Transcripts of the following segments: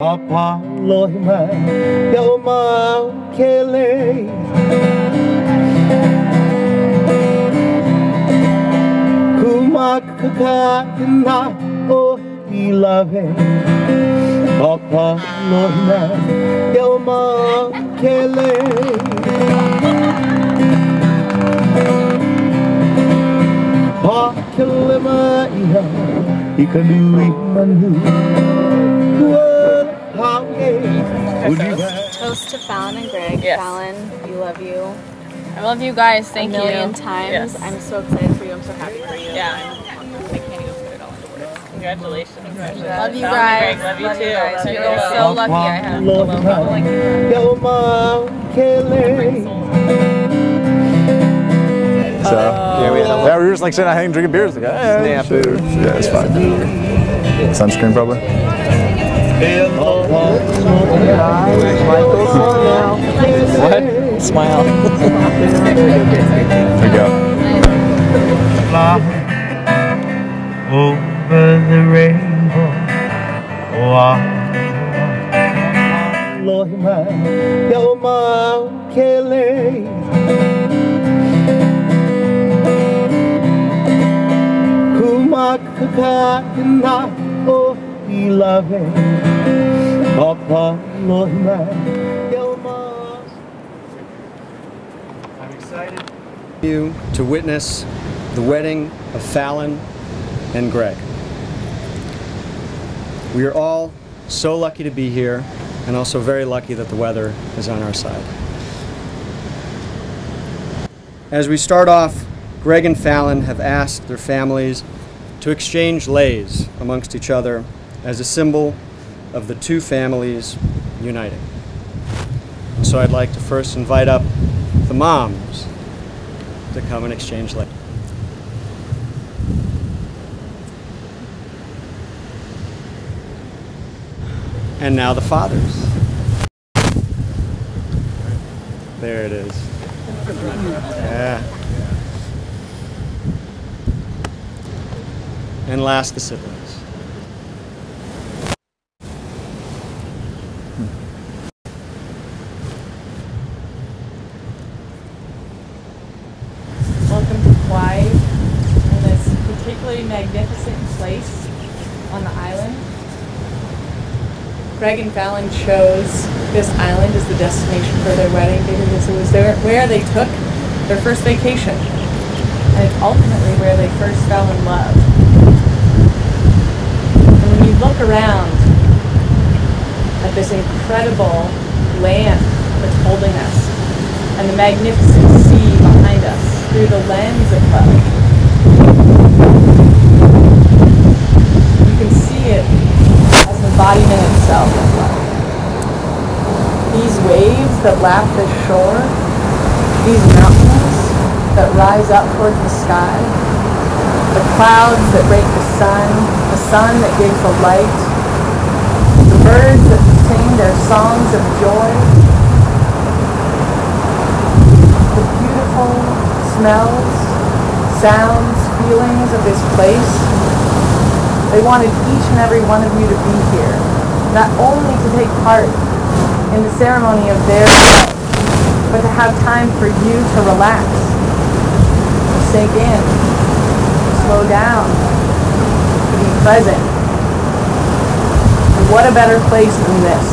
Papa lohi mai Ia o mau ke lei Kumakaka ke oh, o i lawe Papa lohi mai Ia o mau ke lei Pa ke lema iha I ka nui manu. Toast to Fallon and Greg. Yes. Fallon, we love you I love you guys. Thank you. a million you. times. Yes. I'm so excited for you. I'm so happy for you. Yeah. I can't even put it all into words. Congratulations. Congratulations. Love you guys. Greg, love you Love too. you guys. You're You're so lucky I have the logo. Like, So yeah, we, yeah, we were just like sitting at home drinking beers. Like, yeah, yeah, yeah, it's fine. Sunscreen probably. What? Smile. there we go. over the rainbow. Kumakakana O Ilave. Papa Lohima, Yoma. I'm excited you to witness the wedding of Fallon and Greg. We are all so lucky to be here and also very lucky that the weather is on our side. As we start off, Greg and Fallon have asked their families to exchange leis amongst each other as a symbol of the two families uniting. So I'd like to first invite up the moms to come and exchange leis. And now the fathers. There it is. Yeah. And last, the siblings. Welcome to Kauai, in this particularly magnificent place on the island. Greg and Fallon chose this island as the destination for their wedding because it was there where they took their first vacation. And it's ultimately where they first fell in love. And when you look around at this incredible land that's holding us and the magnificent sea behind us through the lens of love. You can see it as an embodiment itself of love. These waves that lap the shore, these mountains that rise up towards the sky, the clouds that break the sun, the sun that gives the light, the birds that sing their songs of joy, the beautiful smells, sounds, feelings of this place. They wanted each and every one of you to be here, not only to take part in the ceremony of their love, but to have time for you to relax, to sink in, to slow down, to be present. And what a better place than this?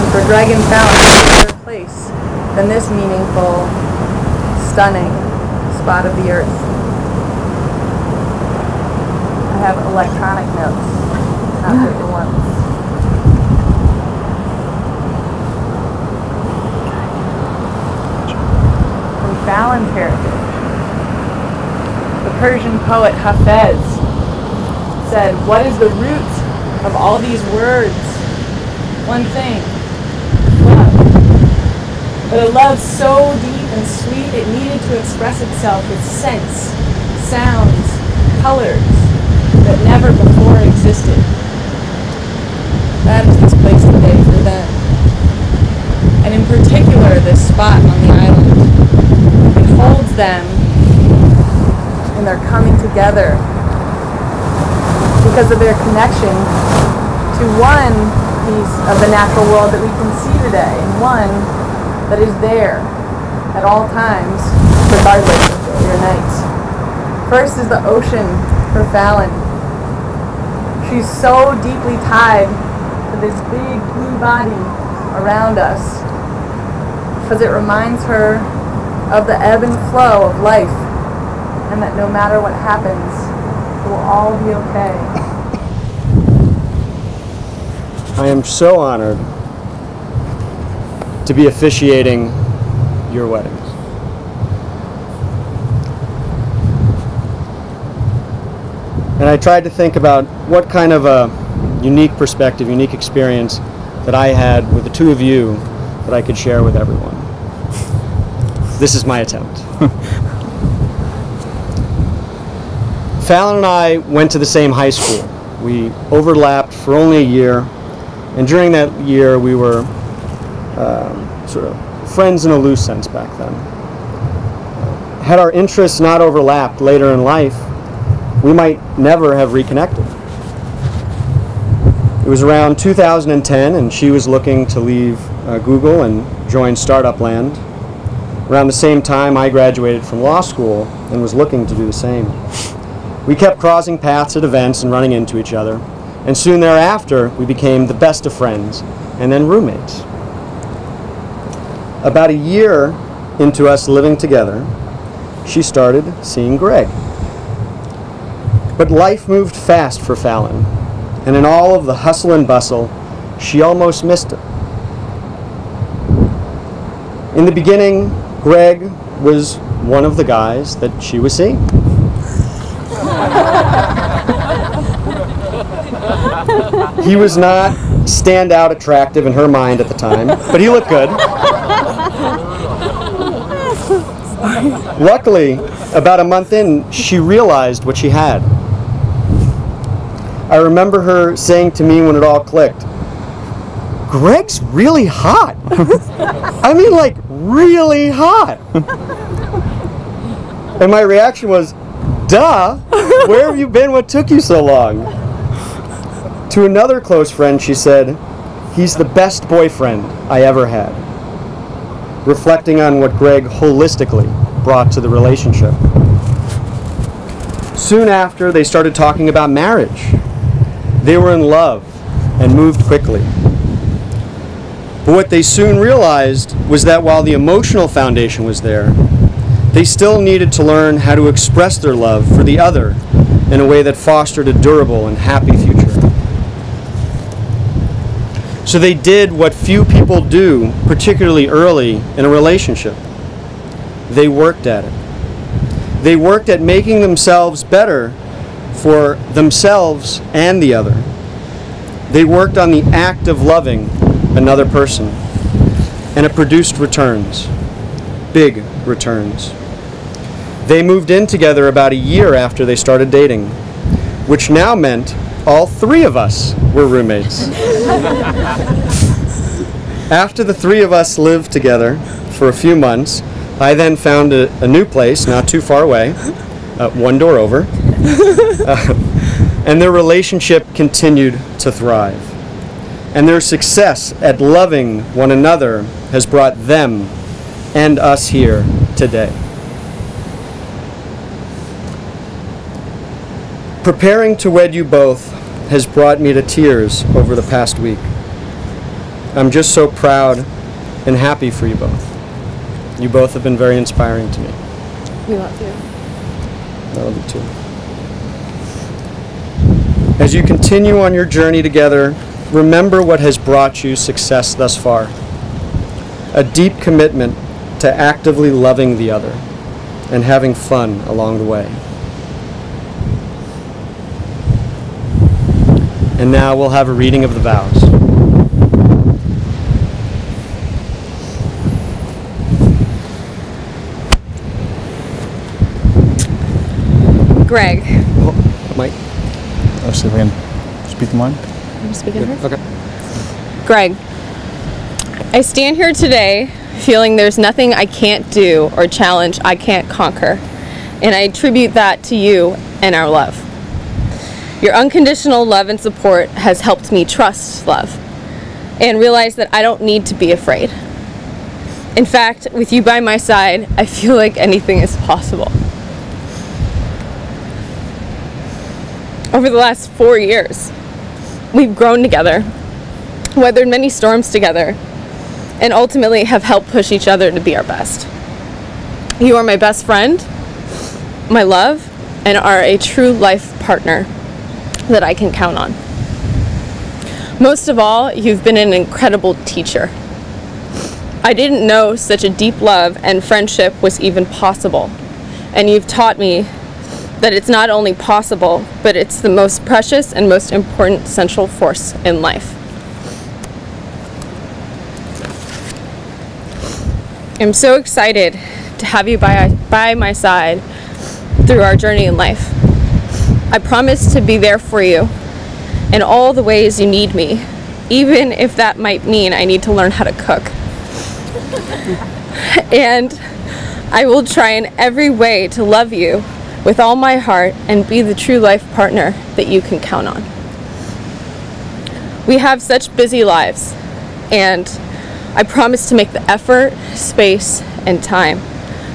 And for Greg and Fallon, what a better place than this meaningful, stunning spot of the earth. I have electronic notes, not paper ones. From Fallon's heritage, the Persian poet Hafez said, What is the root of all these words? One thing love. But a love so deep and sweet it needed to express itself with scents, sounds, colors that never before existed. That is this place today for them. And in particular, this spot on the island. It holds them in their coming together because of their connection to to one piece of the natural world that we can see today and one that is there at all times, regardless of day or night. First is the ocean for Fallon. She's so deeply tied to this big blue body around us because it reminds her of the ebb and flow of life and that no matter what happens, it will all be okay. I am so honored to be officiating your weddings. And I tried to think about what kind of a unique perspective, unique experience that I had with the two of you that I could share with everyone. This is my attempt. Fallon and I went to the same high school. We overlapped for only a year, and during that year, we were um, sort of friends in a loose sense back then. Had our interests not overlapped later in life, we might never have reconnected. It was around 2010, and she was looking to leave uh, Google and join Startup Land. Around the same time, I graduated from law school and was looking to do the same. We kept crossing paths at events and running into each other, and soon thereafter, we became the best of friends and then roommates. About a year into us living together, she started seeing Greg. But life moved fast for Fallon, and in all of the hustle and bustle, she almost missed it. In the beginning, Greg was one of the guys that she was seeing. he was not standout attractive in her mind at the time, but he looked good. Luckily, about a month in, she realized what she had. I remember her saying to me when it all clicked, Greg's really hot. I mean, like, really hot. and my reaction was, duh, where have you been? What took you so long? To another close friend, she said, he's the best boyfriend I ever had. Reflecting on what Greg holistically brought to the relationship. Soon after, they started talking about marriage. They were in love and moved quickly. But what they soon realized was that while the emotional foundation was there, they still needed to learn how to express their love for the other in a way that fostered a durable and happy future. So they did what few people do, particularly early in a relationship. They worked at it. They worked at making themselves better for themselves and the other. They worked on the act of loving another person, and it produced returns, big returns. They moved in together about a year after they started dating, which now meant all three of us were roommates. After the three of us lived together for a few months, I then found a, a new place not too far away, uh, one door over, uh, and their relationship continued to thrive. And their success at loving one another has brought them and us here today. Preparing to wed you both has brought me to tears over the past week. I'm just so proud and happy for you both. You both have been very inspiring to me. We love you. I love you too. As you continue on your journey together, remember what has brought you success thus far. A deep commitment to actively loving the other and having fun along the way. And now we'll have a reading of the vows. Greg. Oh, Mike? Let's see er if I can speak the mind. I'm speaking first. Okay. Greg, I stand here today feeling there's nothing I can't do or challenge I can't conquer. And I attribute that to you and our love. Your unconditional love and support has helped me trust love and realize that I don't need to be afraid. In fact, with you by my side, I feel like anything is possible. Over the last four years, we've grown together, weathered many storms together, and ultimately have helped push each other to be our best. You are my best friend, my love, and are a true life partner that I can count on. Most of all, you've been an incredible teacher. I didn't know such a deep love and friendship was even possible, and you've taught me that it's not only possible, but it's the most precious and most important central force in life. I'm so excited to have you by, by my side through our journey in life. I promise to be there for you in all the ways you need me, even if that might mean I need to learn how to cook. and I will try in every way to love you with all my heart and be the true life partner that you can count on. We have such busy lives, and I promise to make the effort, space, and time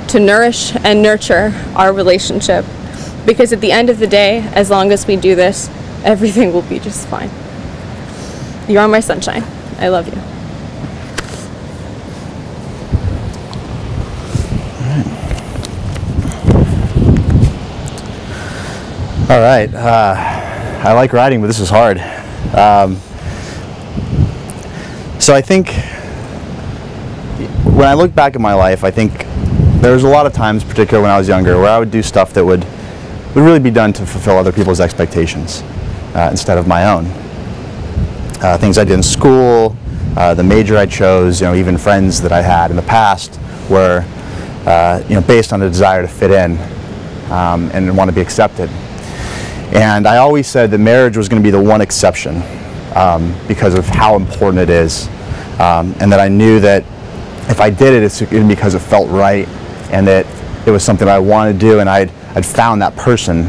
to nourish and nurture our relationship because at the end of the day, as long as we do this, everything will be just fine. You are my sunshine. I love you. All right. Uh, I like writing, but this is hard. Um, so I think when I look back at my life, I think there was a lot of times, particularly when I was younger, where I would do stuff that would would really be done to fulfill other people's expectations uh, instead of my own. Uh, things I did in school, uh, the major I chose, you know, even friends that I had in the past were, uh, you know, based on a desire to fit in um, and want to be accepted. And I always said that marriage was going to be the one exception um, because of how important it is, um, and that I knew that if I did it, it's because it felt right, and that it was something I wanted to do, and I'd I'd found that person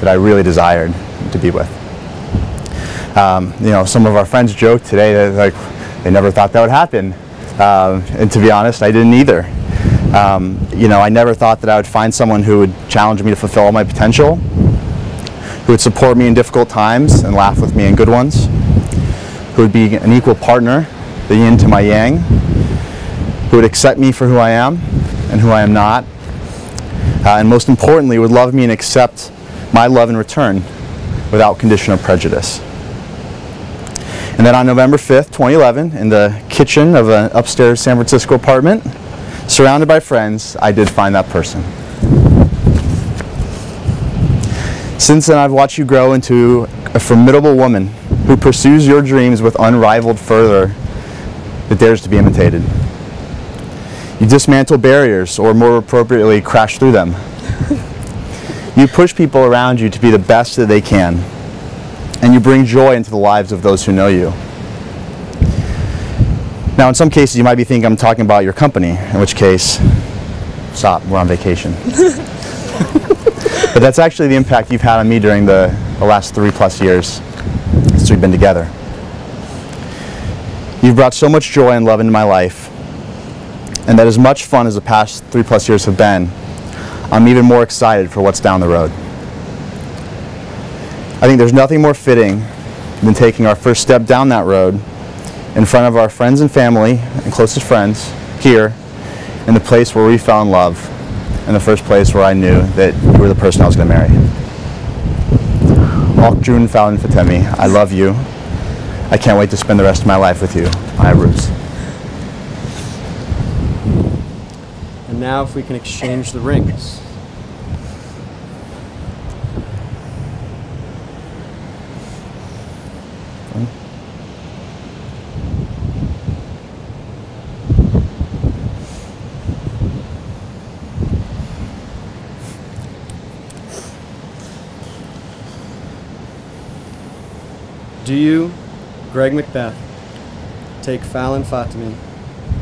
that I really desired to be with. Um, you know, some of our friends joked today that like they never thought that would happen, um, and to be honest, I didn't either. Um, you know, I never thought that I would find someone who would challenge me to fulfill all my potential, who would support me in difficult times and laugh with me in good ones, who would be an equal partner, the yin to my yang, who would accept me for who I am and who I am not, uh, and most importantly, would love me and accept my love in return without condition or prejudice. And then on November 5th, 2011, in the kitchen of an upstairs San Francisco apartment, surrounded by friends, I did find that person. Since then, I've watched you grow into a formidable woman who pursues your dreams with unrivaled fervor that dares to be imitated. You dismantle barriers, or more appropriately, crash through them. you push people around you to be the best that they can, and you bring joy into the lives of those who know you. Now, in some cases, you might be thinking I'm talking about your company, in which case, stop, we're on vacation. but that's actually the impact you've had on me during the, the last three plus years since we've been together. You've brought so much joy and love into my life, and that as much fun as the past three plus years have been, I'm even more excited for what's down the road. I think there's nothing more fitting than taking our first step down that road in front of our friends and family and closest friends here in the place where we fell in love and the first place where I knew that you were the person I was going to marry. Och Jun Fallon Fatemi, I love you. I can't wait to spend the rest of my life with you. I Bruce. And now if we can exchange the rings. You, Greg McBeth, take Fallon Fatemi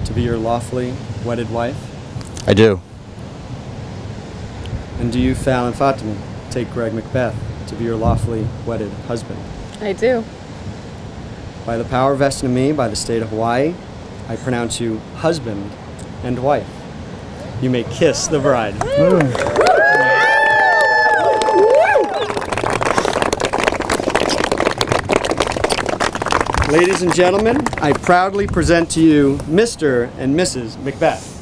to be your lawfully wedded wife? I do. And do you, Fallon Fatemi, take Greg McBeth to be your lawfully wedded husband. I do. By the power vested in me by the state of Hawaii, I pronounce you husband and wife. You may kiss the bride. Ladies and gentlemen, I proudly present to you Mr. and Mrs. McBeth.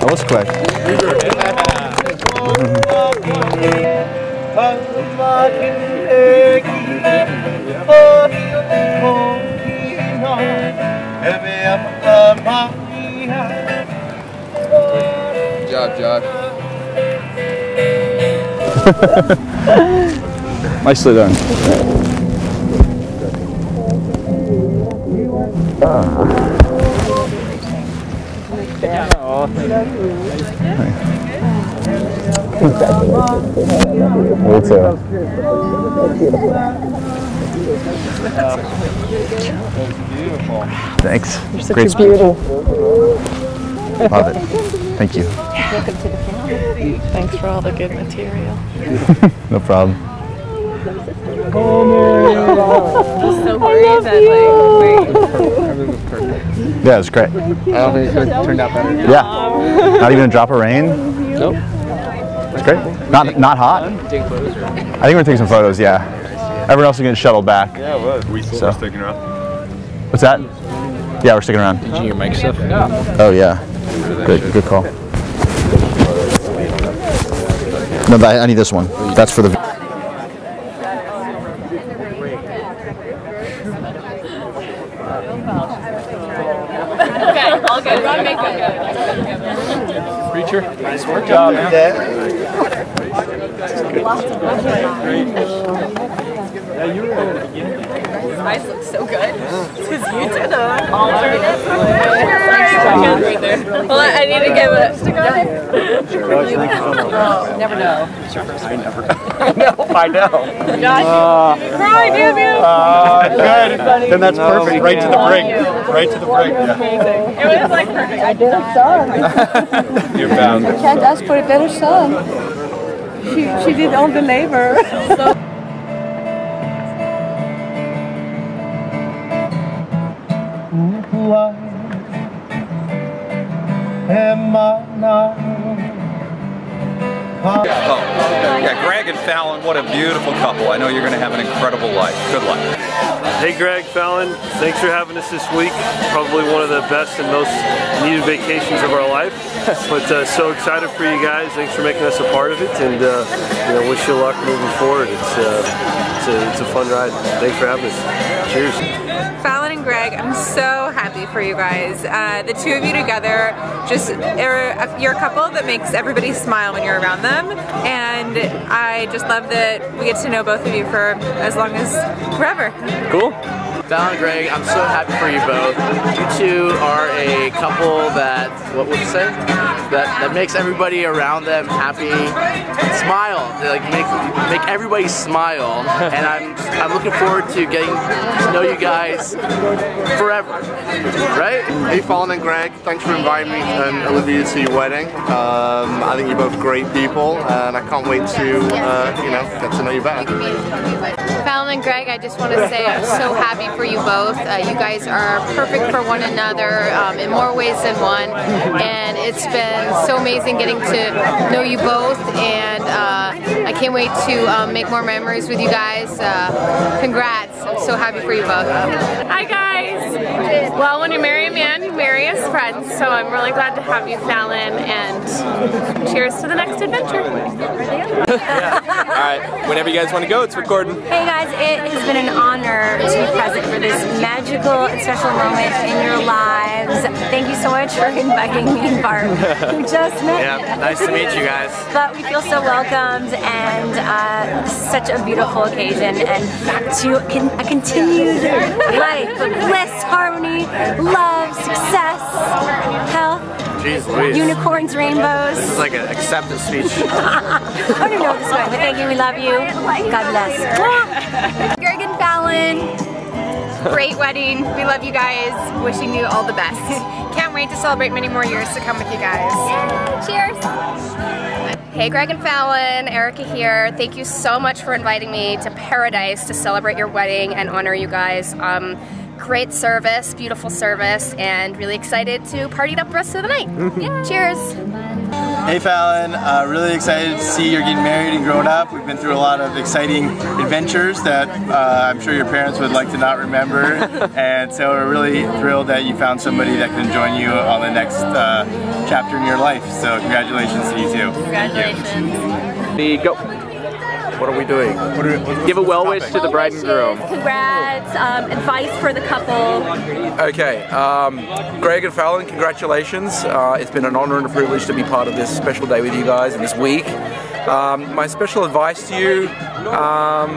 That was quick. Good job, Josh. Nicely done. Me too. Thanks. You're such Great a beauty. Love it. Thank you. Welcome to the family. Thanks for all the good material. No problem. So worried that like, Yeah, it was great. I don't think it could have turned out better. Yeah. Not even a drop of rain. Nope. It's great. Not not hot. I Take photos or? think we're gonna take some photos. Yeah. Everyone else is getting shuttled back. Yeah, it was. We So- sticking around. What's that? Yeah, we're sticking around. Did your mic stuff? Oh yeah. Good good call. No, I I need this one. That's for the. okay, all good. We're makeup. Preacher, nice work job, man. His eyes look so good. Because you did them. Alternate. right there. I need to give it. Stick on Never know. I never know. Cry, damn you. Uh, good. Then that's perfect. Right to the brink. Right to the brink. Yeah. It was like perfect. I did. a song. You're bound. Can't ask for a better son. She, she did all the labor. Oh, yeah, Greg and Fallon, what a beautiful couple. I know you're going to have an incredible life. Good luck. Hey Greg, Fallon, thanks for having us this week. Probably one of the best and most needed vacations of our life. But uh, so excited for you guys. Thanks for making us a part of it, and uh, you know, wish you luck moving forward. It's uh, it's a it's a fun ride. Thanks for having us. Cheers. Greg, I'm so happy for you guys. Uh, the two of you together, just a, you're a couple that makes everybody smile when you're around them, and I just love that we get to know both of you for as long as forever. Cool. Fallon and Greg, I'm so happy for you both. You two are a couple that, what would you say? That, that makes everybody around them happy, smile. They like make make everybody smile, and I'm I'm looking forward to getting to know you guys forever. Right? Hey Fallon and Greg, thanks for inviting me and Olivia to your wedding. Um, I think you're both great people and I can't wait to, uh, you know, get to know you better. Fallon and Greg, I just want to say I'm so happy for you both. Uh, you guys are perfect for one another um, in more ways than one, and it's been so amazing getting to know you both. And uh, I can't wait to um, make more memories with you guys. Uh, congrats! I'm so happy for you both. Hi guys! Well, when you marry a man, you marry his friends, so I'm really glad to have you, Fallon, and cheers to the next adventure. All right, whenever you guys want to go, it's recording. Hey guys, it has been an honor to be present for this magical and special moment in your lives. Thank you so much for inviting me and Barb, who just met. Yeah, nice to meet you guys. But we feel so welcomed and uh, such a beautiful occasion and to con- a continued life of bliss, harmony, love, success, health, Jeez Louise. unicorns, rainbows. This is like an acceptance speech. I don't know this way, but thank you, we love you. God bless. Greg and Fallon, great wedding. We love you guys. Wishing you all the best. Can't wait to celebrate many more years to come with you guys. Cheers! Hey Greg and Fallon, Erica here. Thank you so much for inviting me to Paradise to celebrate your wedding and honor you guys. Um, great service, beautiful service, and really excited to party it up the rest of the night. yeah. Cheers! Hey Fallon, uh, really excited to see you're getting married and growing up. We've been through a lot of exciting adventures that uh, I'm sure your parents would like to not remember. and so we're really thrilled that you found somebody that can join you on the next uh, chapter in your life. So congratulations to you too. Congratulations. The go. What are we doing? Give a well wish to the bride and groom. Congrats, um, advice for the couple. Okay, um, Greg and Fallon, congratulations. Uh, it's been an honor and a privilege to be part of this special day with you guys and this week. Um, my special advice to you, um,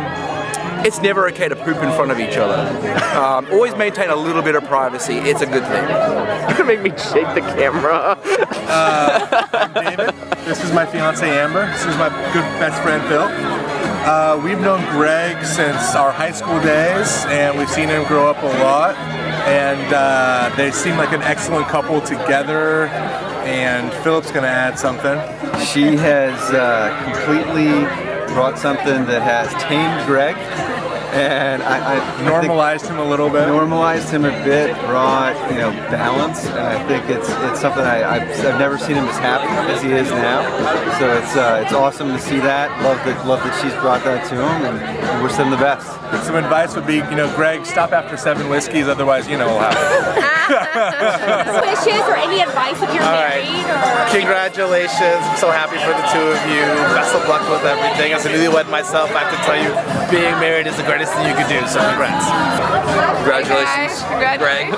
it's never okay to poop in front of each other. Um, always maintain a little bit of privacy. It's a good thing. You're gonna make me shake the camera. Uh, I'm David. This is my fiance Amber. This is my good best friend Phil. Uh, we've known Greg since our high school days, and we've seen him grow up a lot. And uh, they seem like an excellent couple together. And Philip's gonna add something. She has uh, completely brought something that has tamed Greg. And I, I normalized him a little bit. Normalized him a bit, brought you know balance, and I think it's it's something I, I've, I've never seen him as happy as he is now. So it's uh, it's awesome to see that. Love that love that she's brought that to him, and we wish them the best. Some advice would be, you know, Greg, stop after seven whiskeys, otherwise, you know, what will happen. Wishes or any advice if you're All right. married or Congratulations. I'm so happy for the two of you. Best of luck with everything. As a newlywed myself, I have to tell you, being married is the greatest thing you could do, so congrats. Congratulations, Greg.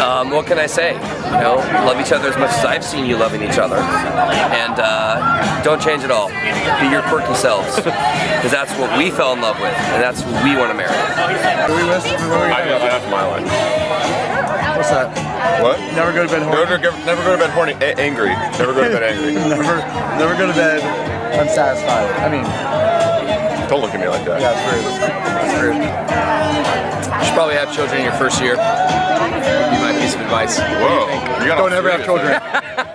Um, what can I say? You know, love each other as much as I've seen you loving each other, and uh, don't change at all. Be your quirky selves, because that's what we fell in love with, and that's what we want to marry. I know that's my line. What's that? What? Never go to bed horny. Never, go, never go to bed horny, a- angry. Never go to bed angry. never, never go to bed unsatisfied. I mean, Don't look at me like that. yeah, it's rude. It's rude. You should probably have children in your first year. Be my piece of advice. Whoa. You Don't ever have children.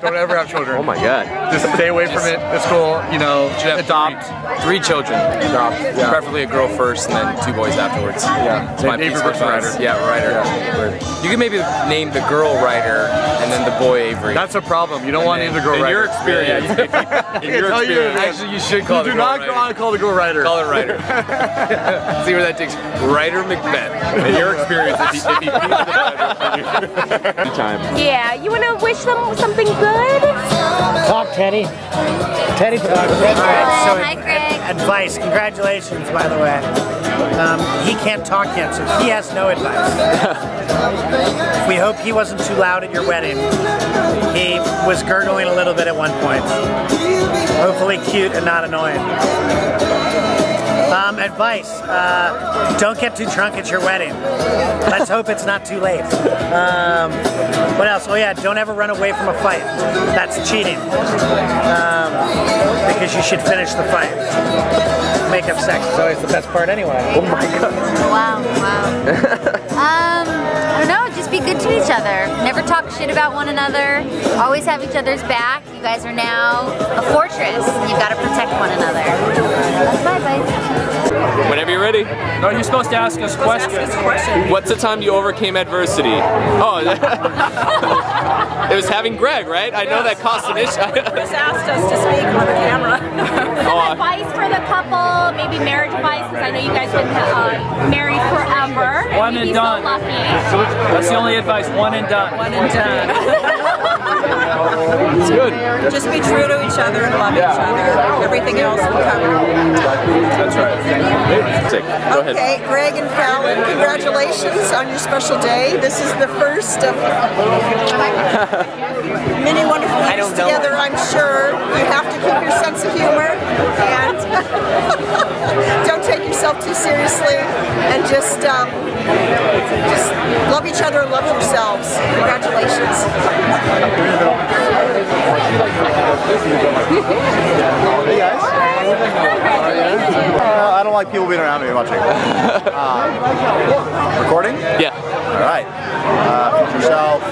Don't ever have children. Oh my god. Just stay away from it. It's cool. You know, adopt. Three children. Adopt. Yeah. Preferably a girl first and then two boys afterwards. Yeah. It's my Name piece Avery of versus advice. Ryder. Yeah, Ryder. You can maybe name the girl writer and then the boy Avery. That's a problem. You don't want to name the girl in Ryder. your experience. Yeah, yeah. in your tell you, experience. man. Actually, you should call You it do girl not Ryder. want to call the girl writer. Call it writer. See where that takes Ryder McBeth. In your experience, if he, if he pees the bed, time. Yeah, you want to wish them something good? Talk, Teddy. Teddy, talk. Alright, so Hi, Greg. advice. Congratulations, by the way. Um, he can't talk yet, so he has no advice. we hope he wasn't too loud at your wedding. He was gurgling a little bit at one point. Hopefully cute and not annoying. Um, advice, uh, don't get too drunk at your wedding. Let's hope it's not too late. Um, what else? Oh yeah, don't ever run away from a fight. That's cheating. Um, because you should finish the fight. Makeup sex is always the best part anyway. Oh my god. Wow, wow. be good to each other. Never talk shit about one another. Always have each other's back. You guys are now a fortress. You've gotta protect one another. That's my advice. Whenever you're ready. No, you're supposed to ask us questions. What's the time you overcame adversity? Oh, it was having Greg, right? I know that cost an issue. Chris asked us to speak on the camera. couple, marriage advice, because I know you guys have been uh, married forever. One You'd and done. So lucky. That's the only advice. One and done. One and done. it's good. Just be true to each other and love each other. Everything else will come. That's right. Sick. Go ahead. Okay, Greg and Fallon, congratulations on your special day. This is the first of many wonderful years together, I'm sure. You have to keep your sense of humor and don't take yourself too seriously and just um, just love each other and love yourselves. Congratulations. Hey guys. Uh, I don't like people being around me watching. Um, recording? Yeah. All right. Uh, future self. Uh,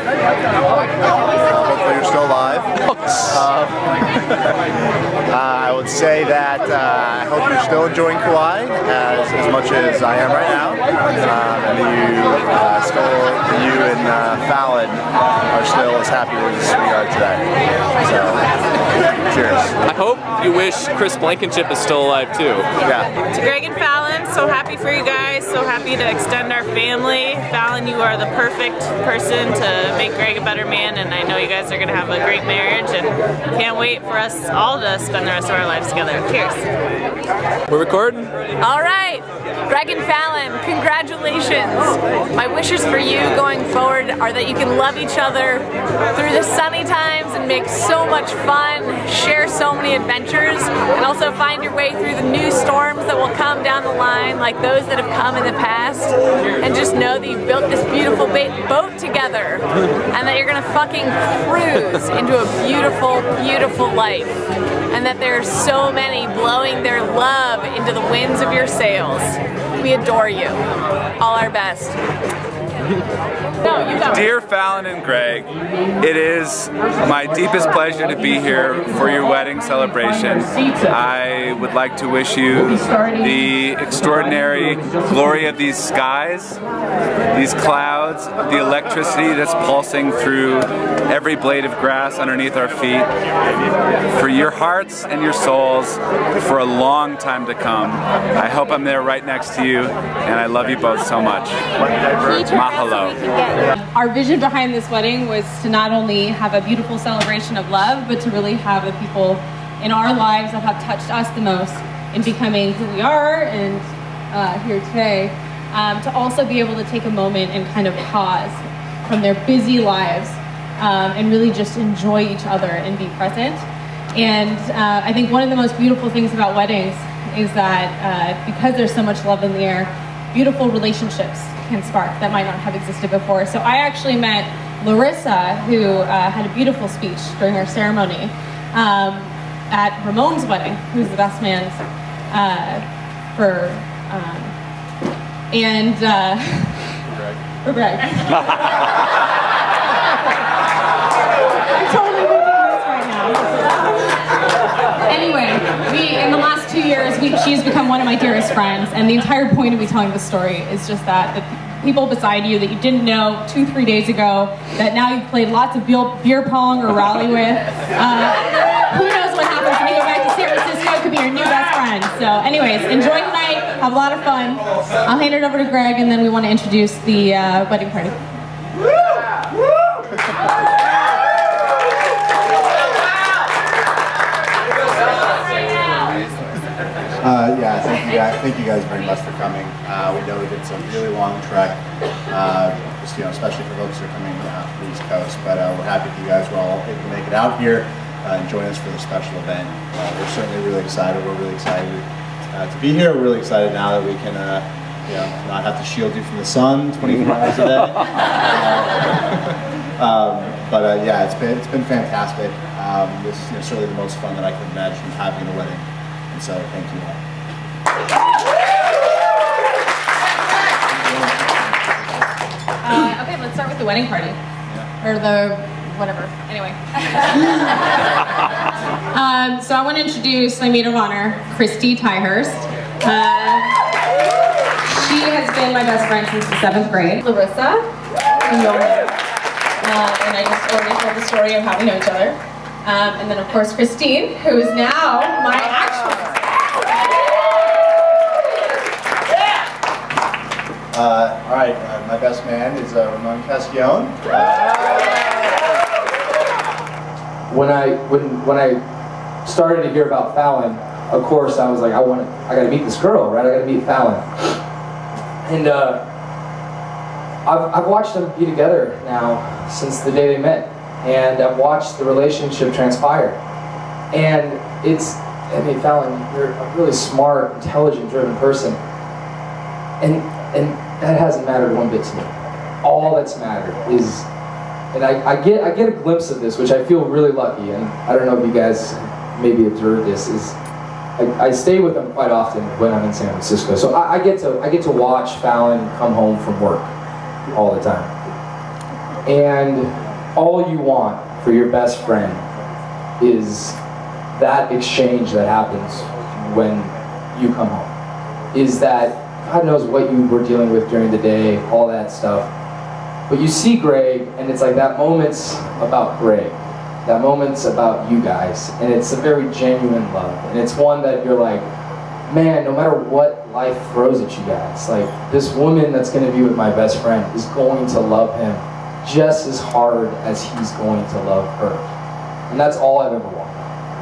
hopefully you're still alive. Uh, I would say that uh, I hope you're still enjoying Kauai as, as much as I am right now. Um, and you uh, still, you and uh, Fallon are still as happy as we are today. So, cheers. I hope you wish Chris Blankinship is still alive too. Yeah. To Greg and Fallon, so happy for you guys, so happy to extend our family. Fallon, you are the perfect person to make Greg a better man, and I know you guys are going to have a great marriage, and can't wait for us all to spend the rest of our lives together. Cheers. We're recording. All right, Greg and Fallon, congratulations. My wishes for you going forward are that you can love each other through the sunny times and make so much fun, share so many adventures, and also find your way through the new storms that will come down the line, like those that have come in the past. And just know that you've built this beautiful boat together and that you're gonna fucking cruise into a beautiful, beautiful life. And that there are so many blowing their love into the winds of your sails. We adore you. All our best. No, you go. Dear Fallon and Greg, it is my deepest pleasure to be here for your wedding celebration. I would like to wish you the extraordinary glory of these skies, these clouds, the electricity that's pulsing through every blade of grass underneath our feet, for your hearts and your souls for a long time to come. I hope I'm there right next to you, and I love you both so much. Mahalo. Our vision behind this wedding was to not only have a beautiful celebration of love, but to really have the people in our lives that have touched us the most in becoming who we are and uh, here today, um, to also be able to take a moment and kind of pause from their busy lives um, and really just enjoy each other and be present. And uh, I think one of the most beautiful things about weddings is that uh, because there's so much love in the air, beautiful relationships can spark that might not have existed before. So I actually met Larissa, who uh, had a beautiful speech during our ceremony um, at Ramon's wedding, who's the best man uh, for, um, and uh, for Greg. I'm totally moving this right now. Anyway, we in the last two years, we, she's become one of my dearest friends, and the entire point of me telling this story is just that the people beside you that you didn't know two, three days ago, that now you've played lots of beer, pong or rally with. Uh, who knows what happens when you go back to San Francisco? Could be your new best friend. So, anyways, enjoy the night, have a lot of fun. I'll hand it over to Greg, and then we want to introduce the uh, wedding party. Uh, yeah, thank you guys. Thank you guys very much for coming. Uh, we know that it's a really long trek, uh, just, you know, especially for folks who are coming uh, from the East Coast. But uh, we're happy that you guys were all able to make it out here uh, and join us for the special event. Uh, we're certainly really excited. We're really excited uh, to be here. We're really excited now that we can, uh, you know, not have to shield you from the sun 24 hours a day. um, but uh, yeah, it's been it's been fantastic. Um, this is you know, certainly the most fun that I could imagine having at a wedding. And so thank you all. Uh, okay, let's start with the wedding party. Or the whatever. Anyway. um, so I want to introduce my maid of honor, Christy Tyhurst. Uh, she has been my best friend since the seventh grade. Larissa, who you all know. Uh, and I just already told the story of how we know each other. Um, and then of course Christine, who is now my Uh, all right, uh, my best man is uh, Ramon Casquion. when I when when I started to hear about Fallon, of course I was like, I want I got to meet this girl, right? I got to meet Fallon. And uh, I've I've watched them be together now since the day they met, and I've watched the relationship transpire. And it's, I mean, Fallon, you're a really smart, intelligent, driven person, and and that hasn't mattered one bit to me. All that's mattered is and I, I get I get a glimpse of this, which I feel really lucky. And I don't know if you guys maybe observed this. Is I, I stay with them quite often when I'm in San Francisco, so I, I get to I get to watch Fallon come home from work all the time. And all you want for your best friend is that exchange that happens when you come home. Is that God knows what you were dealing with during the day, all that stuff. But you see Greg, and it's like that moment's about Greg. That moment's about you guys. And it's a very genuine love. And it's one that you're like, man, no matter what life throws at you guys, like this woman that's going to be with my best friend is going to love him just as hard as he's going to love her. And that's all I've ever wanted.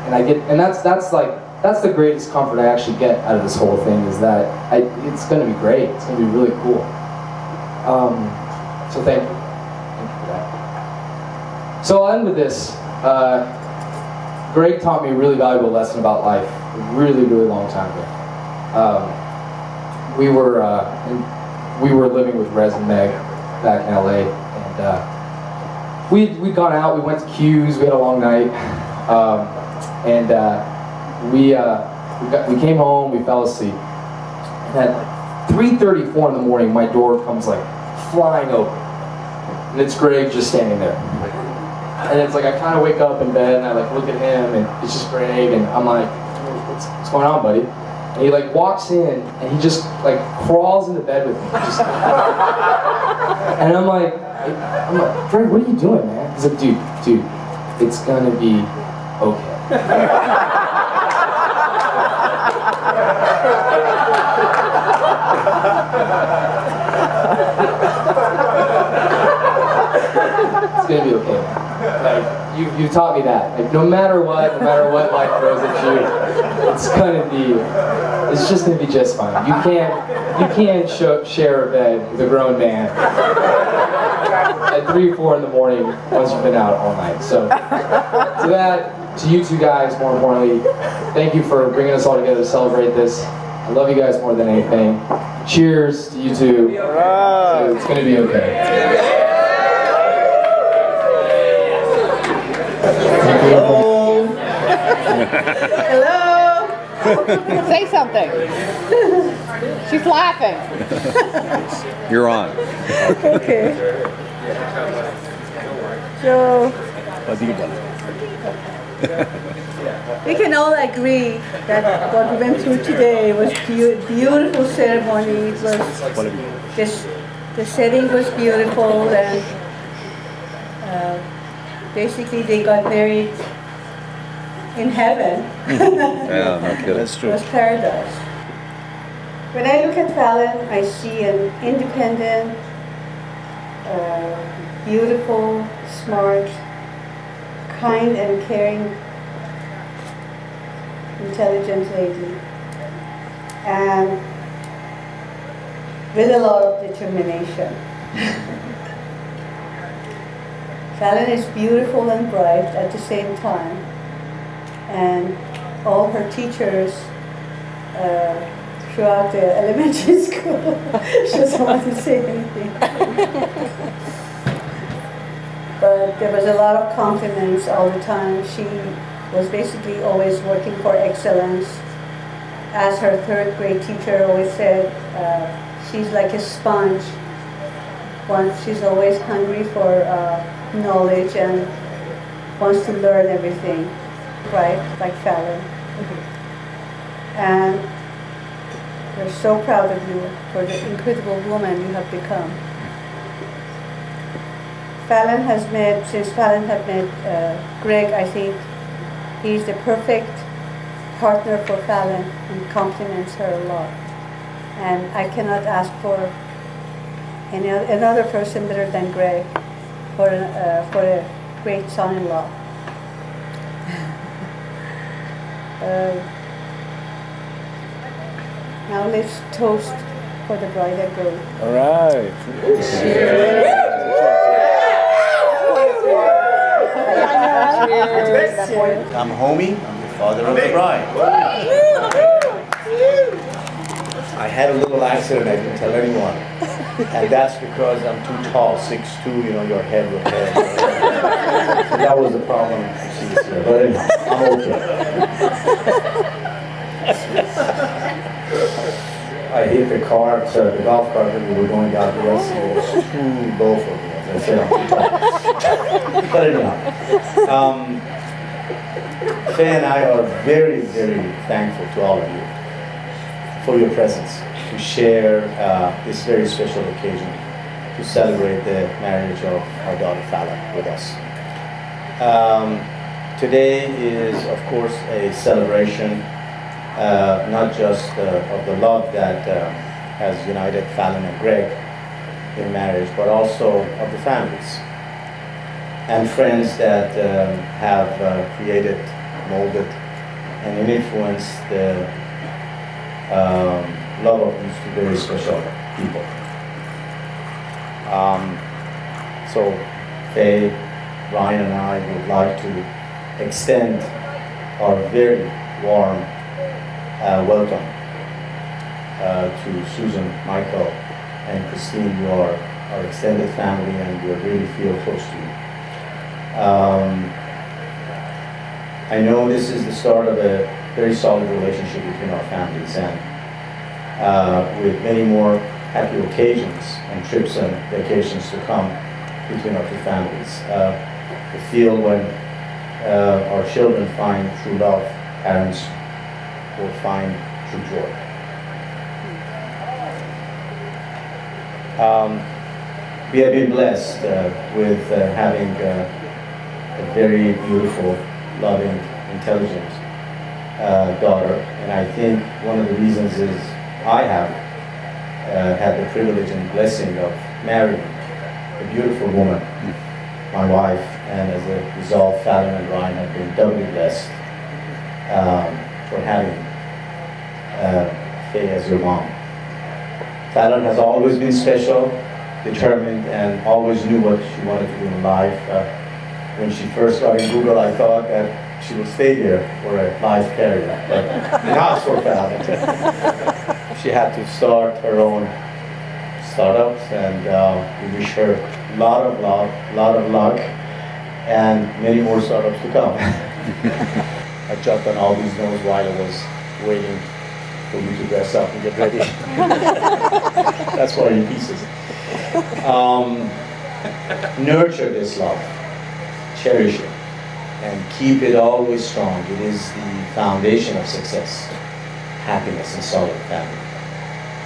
And I get, and that's that's like that's the greatest comfort I actually get out of this whole thing is that I, it's going to be great. It's going to be really cool. Um, so thank you. Thank you for that. So I'll end with this. Uh, Greg taught me a really valuable lesson about life a really, really long time ago. Um, we were uh, in, we were living with Rez and Meg back in LA, and uh, we we'd gone out. We went to Q's. We had a long night, um, and uh, we uh, we, got, we came home. We fell asleep, and at like 3:34 in the morning, my door comes like flying open, and it's Greg just standing there. And it's like I kind of wake up in bed and I like look at him and it's just Greg and I'm like, what's, what's going on, buddy? And he like walks in and he just like crawls into bed with me. Just, and I'm like, I'm like, Greg, what are you doing, man? He's like, dude, dude, it's gonna be okay. it's gonna be okay. Like you, you taught me that. Like no matter what, no matter what life throws at you, it's gonna be, it's just gonna be just fine. You can't, you can't show, share a bed with a grown man at three, or four in the morning once you've been out all night. So to that, to you two guys, more importantly, thank you for bringing us all together to celebrate this. I love you guys more than anything. Cheers to you two. So it's gonna be okay. Hello. Hello. Say something. She's laughing. You're on. okay. So we can all agree that what we went through today was beau- beautiful ceremony. It was this, the setting was beautiful and uh, basically they got married in heaven. Yeah, no kidding. That's true. It was paradise. When I look at Fallon, I see an independent, uh, beautiful, smart, kind and caring, intelligent lady. And with a lot of determination. Fallon is beautiful and bright at the same time. And all her teachers uh, throughout the elementary school, she doesn't want to say anything. but there was a lot of compliments all the time. She was basically always working for excellence. As her third grade teacher always said, uh, she's like a sponge. One, she's always hungry for uh, knowledge and wants to learn everything, right? Like Fallon. And we're so proud of you for the incredible woman you have become. Fallon has met, since Fallon had met uh, Greg, I think he's the perfect partner for Fallon and compliments her a lot. And I cannot ask for any oth- another person better than Greg for, uh, for a great son-in-law. Um, now let's toast for the bride and groom. All right. I'm Homie, I'm the father of the bride. I had a little accident, I didn't tell anyone. And that's because I'm too tall, 6'2", you know, your head will head. So that was the problem, but I'm okay. I hit the car, sorry, the golf cart when we were going down the rest and it was too low for me. I said, I'm too tall. But um, Faye and I are very, very thankful to all of you for your presence, to share uh, this very special occasion, to celebrate the marriage of our daughter Fallon with us. Um, today is, of course, a celebration uh, not just uh, of the love that uh, has united Fallon and Greg in marriage, but also of the families and friends that um, have uh, created, molded, and influenced the um, love of these two very special people. Um, so Faye, Ryan, and I would like to extend our very warm uh, welcome uh, to Susan, Michael, and Christine. You are our extended family, and we really feel close to you. Um, I know this is the start of a very solid relationship between our families, and uh, with many more happy occasions and trips and vacations to come between our two families. Uh, feel when uh, our children find true love, parents will find true joy. Um, we have been blessed uh, with uh, having uh, a very beautiful, loving, intelligent uh, daughter. And I think one of the reasons is I have uh, had the privilege and blessing of marrying a beautiful woman, my wife, and as a result, Fallon and Ryan have been doubly blessed um, for having uh, Faye as your mom. Fallon has always been special, determined, and always knew what she wanted to do in life. Uh, when she first started Google, I thought that she would stay here for a life career, but not so Fallon. she had to start her own startups, and uh, we wish her a lot of love, lot of luck, and many more startups to come. I jumped on all these notes while I was waiting for you to dress up and get ready. That's why you pieces. Um, nurture this love, cherish it, and keep it always strong. It is the foundation of success, happiness, and solid family.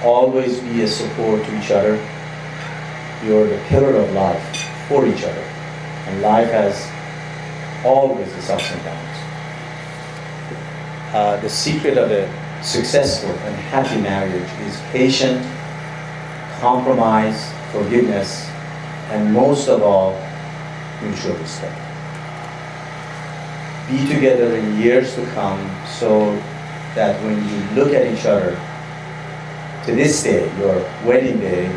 Always be a support to each other. You're the pillar of life for each other. And life has always its ups and downs. Uh, the secret of a successful and happy marriage is patient, compromise, forgiveness, and most of all, mutual respect. Be together in years to come so that when you look at each other to this day, your wedding day,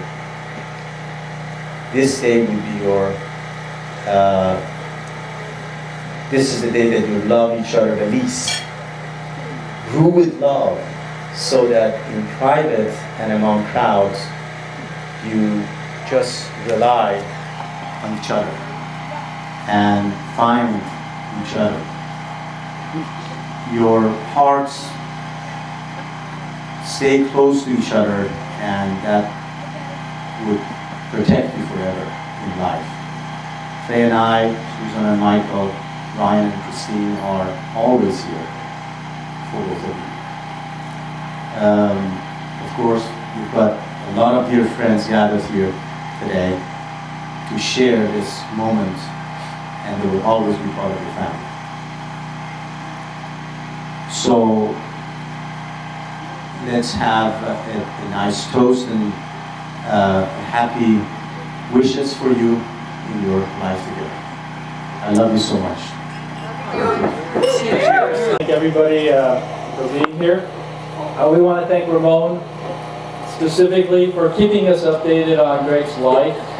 this day will be your, uh, this is the day that you love each other the least. Grew with love so that in private and among crowds, you just rely on each other and find each other. Your hearts stay close to each other and that would protect you forever in life. Faye and I, Susan and Michael, Ryan and Christine are always here for both of you. Um, of course, we've got a lot of dear friends gathered here today to share this moment and they will always be part of your family. So let's have a, a, a nice toast and uh, happy wishes for you in your life together. I love you so much. Thank everybody uh, for being here. Uh, we want to thank Ramon specifically for keeping us updated on Greg's life.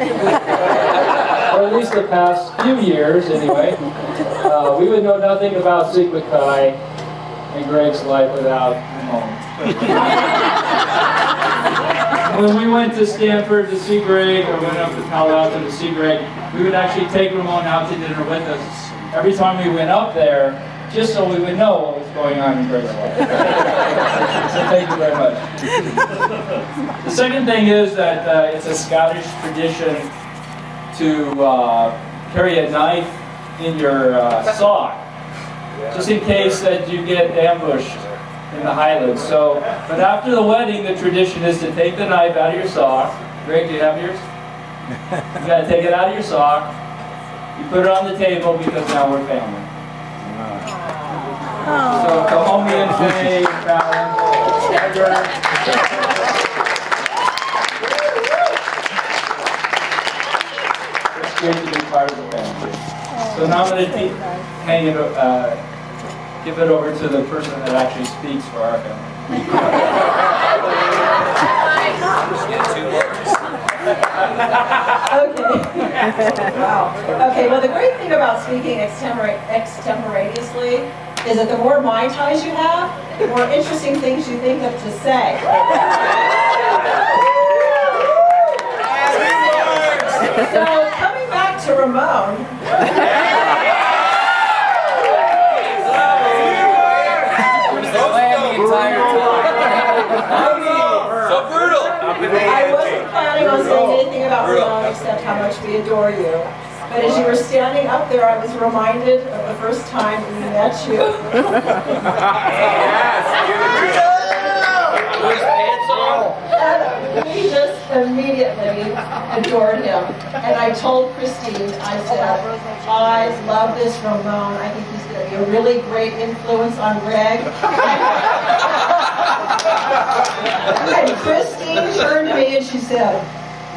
or at least the past few years, anyway. Uh, we would know nothing about Sigma Chi and Greg's life without Ramon. when we went to Stanford to see Greg, or went up to Palo Alto to see Greg, we would actually take Ramon out to dinner with us. Every time we went up there, just so we would know what was going on in Greg's life. so thank you very much. The second thing is that uh, it's a Scottish tradition to uh, carry a knife in your uh, sock just in case that you get ambushed in the Highlands. So, but after the wedding, the tradition is to take the knife out of your sock. Greg, do you have yours? You gotta take it out of your sock. You put it on the table because now we're family. So come home and Faye, Fallon, Edgar. It's great to be part of the family. So now I'm going to hang it, uh, give it over to the person that actually speaks for our family. Okay. wow. Okay, well the great thing about speaking extempora- extemporaneously is that the more Mai Tais you have, the more interesting things you think of to say. so coming back to Ramon. So brutal. I wasn't planning on saying anything about Ramon except how much we adore you. But as you were standing up there, I was reminded of the first time we met you. And we just immediately adored him. And I told Christine, I said, I love this Ramon. I think he's going to be a really great influence on Greg. and Christine turned to me and she said,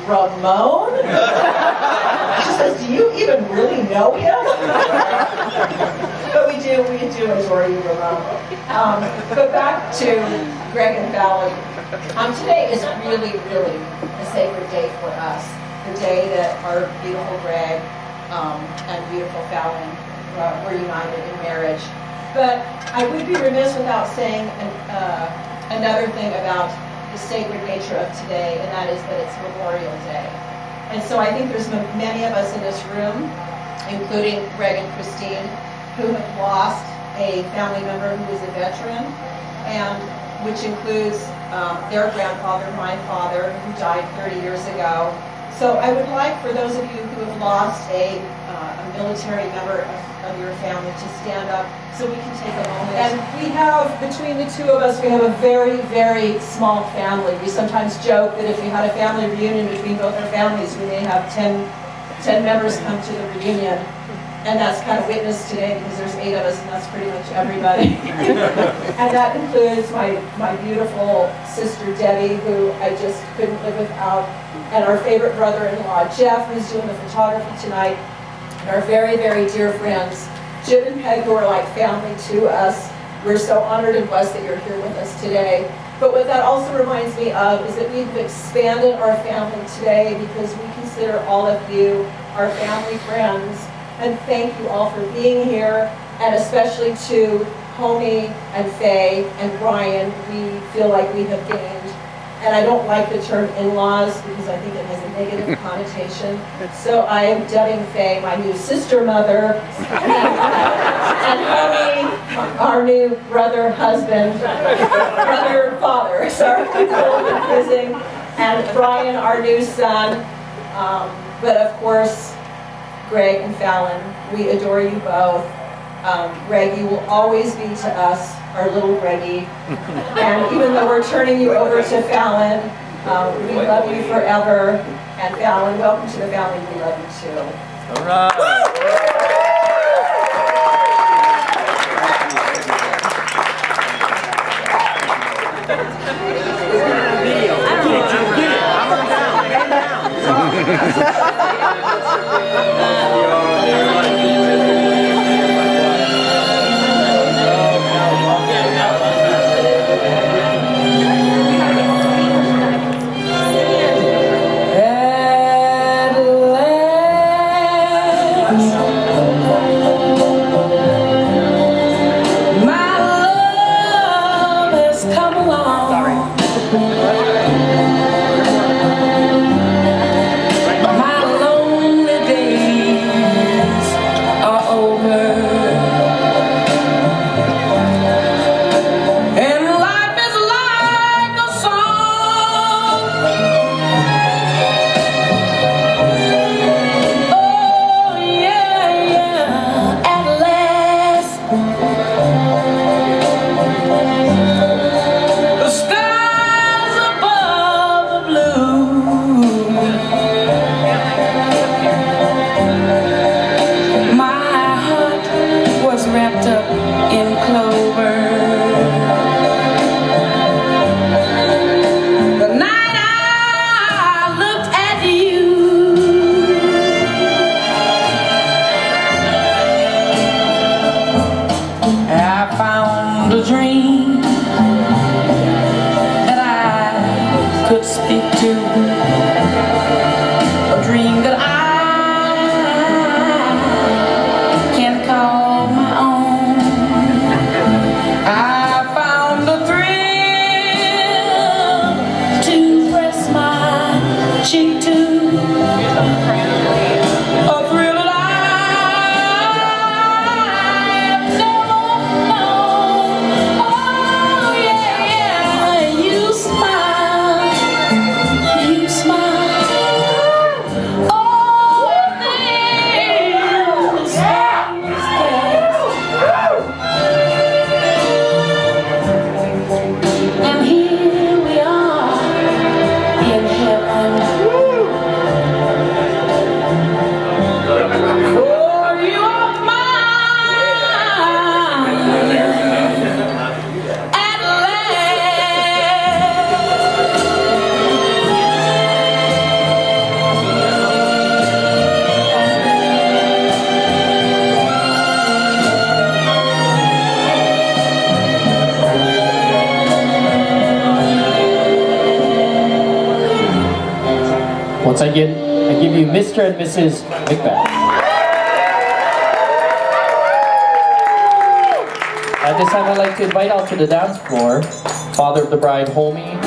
Ramon? She says, do you even really know him? but we do, we do adore you, Ramon. Um, but back to Greg and Valley. Um, today is really, really a sacred day for us. The day that our beautiful Greg um, and beautiful Fallon uh, were united in marriage. But I would be remiss without saying an, uh, another thing about the sacred nature of today, and that is that it's Memorial Day. And so I think there's many of us in this room, including Greg and Christine, who have lost a family member who is a veteran, and which includes um, their grandfather, my father, who died 30 years ago. So I would like for those of you who have lost a military member of, of your family to stand up so we can take a moment. And we have, between the two of us, we have a very, very small family. We sometimes joke that if we had a family reunion between both our families, we may have 10, 10 members come to the reunion. And that's kind of witnessed today because there's eight of us and that's pretty much everybody. and that includes my, my beautiful sister Debbie, who I just couldn't live without, and our favorite brother-in-law Jeff, who's doing the photography tonight, and our very, very dear friends Jim and Peg, who are like family to us. We're so honored and blessed that you're here with us today. But what that also reminds me of is that we've expanded our family today because we consider all of you our family friends. And thank you all for being here, and especially to Homie and Faye and Brian. We feel like we have gained and I don't like the term in-laws because I think it has a negative connotation. So I am dubbing Faye my new sister mother, and Homie, our new brother husband, brother father, sorry, it's a little confusing, and Brian, our new son. Um, but of course, Greg and Fallon, we adore you both. Um, you will always be to us our little Reggie. and even though we're turning you over to Fallon, um, we love you forever. And Fallon, welcome to the family. We love you too. All right. Once again, I give you Mr. and Mrs. McBeth. At this time, I'd like to invite out to the dance floor Father of the Bride, Homie,